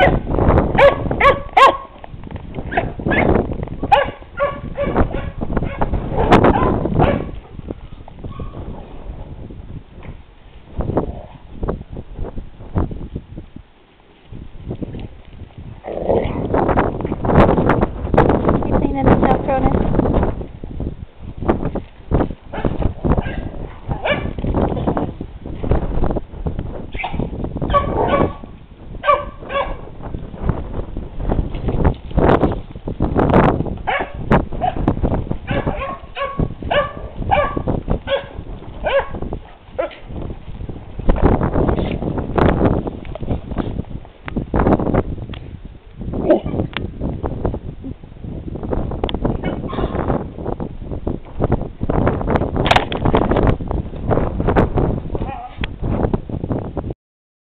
Yeah.